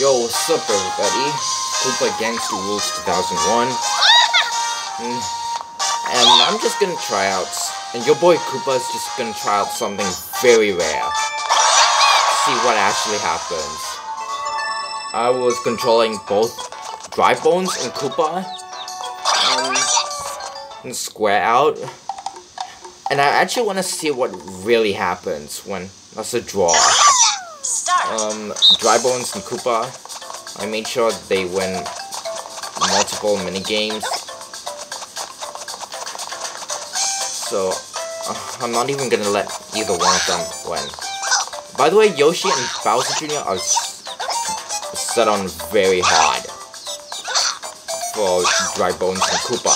Yo, what's up everybody? Koopa Gangster Rules 2001. Mm, and I'm just gonna try out, and your boy Koopa is just gonna try out something very rare. See what actually happens. I was controlling both Dry Bones and Koopa. Um, and Square Out. And I actually want to see what really happens when that's a draw um, Dry Bones and Koopa. I made sure they win multiple mini games. So, uh, I'm not even gonna let either one of them win. By the way, Yoshi and Bowser Jr. are set on very hard for Dry Bones and Koopa.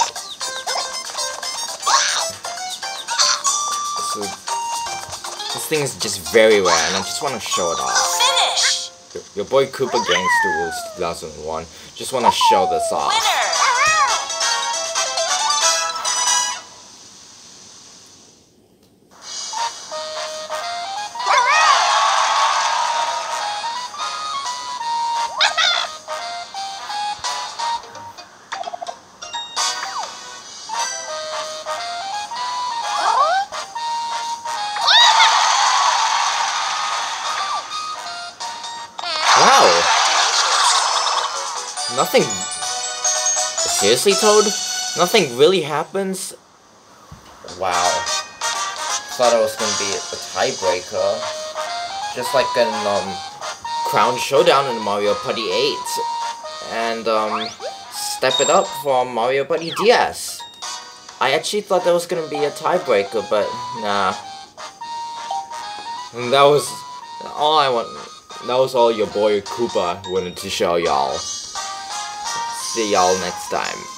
So, this thing is just very rare, and I just want to show it off. Finish! Your boy Koopa Gangster Rules 2001. Just want to show this off. Wow! Nothing... Seriously, Toad? Nothing really happens? Wow. Thought it was gonna be a tiebreaker. Just like in, um, Crown Showdown in Mario Party 8. And, um, Step It Up for Mario Party DS. I actually thought that was gonna be a tiebreaker, but, nah. And that was all I want that was all your boy Koopa wanted to show y'all. See y'all next time.